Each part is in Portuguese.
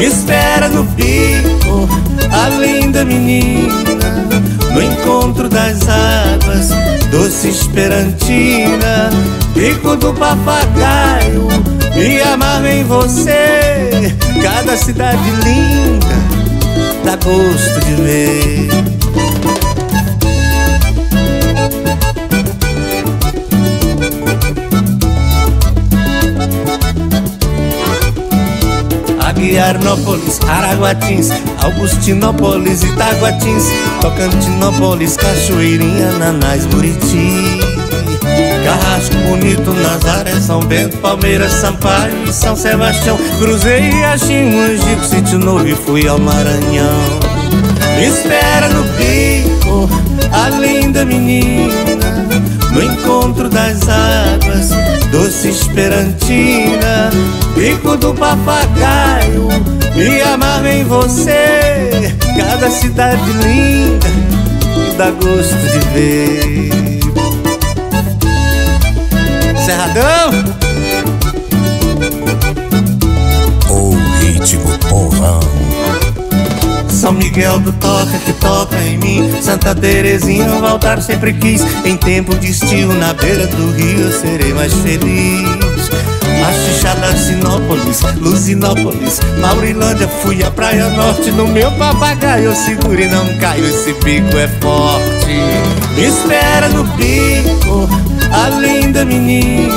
Me espera no pico, a linda menina, no encontro das águas, doce esperantina, pico do papagaio, me amarro em você, cada cidade linda, dá gosto de ver. Aguiarnópolis, Araguatins, Augustinópolis, Itaguatins, Tocantinópolis, Cachoeirinha, Nanás, Buriti. Carrasco bonito, Nazaré, São Bento, Palmeiras, Sampaio e São Sebastião. Cruzei Achim, Angico, Sítio Novo e fui ao Maranhão. Me espera no pico, a linda menina, no encontro das águas, doce esperantina Pico do papagaio, me amarro em você. Cada cidade linda que dá gosto de ver. Cerradão! O ritmo povão. São Miguel do Toca que toca em mim. Santa Terezinha voltar sempre quis. Em tempo de estio na beira do rio eu serei mais feliz. Machixada, Sinópolis, Luzinópolis, Maurilândia Fui à Praia Norte. No meu papagaio Eu seguro e não caio, esse bico é forte. Me espera no pico, a linda menina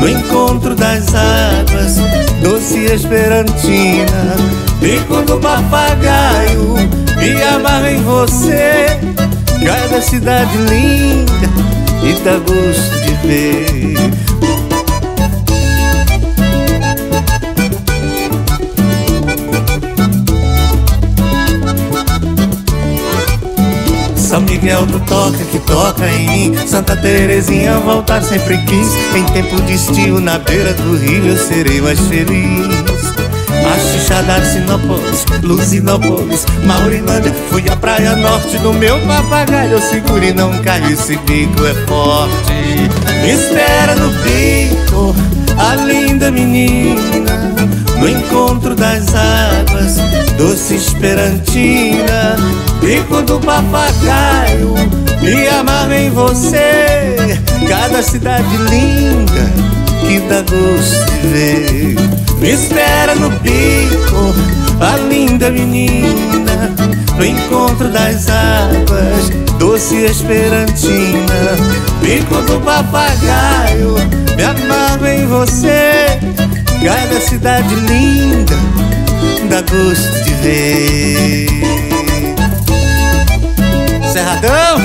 No encontro das águas, doce esperantina Bico do papagaio, me amarra em você Cada cidade linda e dá gosto de ver. São Miguel do Toca que toca em mim Santa Terezinha voltar sempre quis. Em tempo de estio na beira do rio eu serei mais feliz Sinópolis, Luzinópolis, Maurilândia Fui à praia norte do meu papagaio Eu não caio, esse bico é forte. Me espera no pico, a linda menina No encontro das águas, doce esperantina. Bico do papagaio, me amarro em você Cada cidade linda que dá gosto de ver. Me espera no pico, a linda menina No encontro das águas, doce esperantina. Bico do papagaio, me amarro em você. Cada cidade linda dá gosto de ver. Cerradão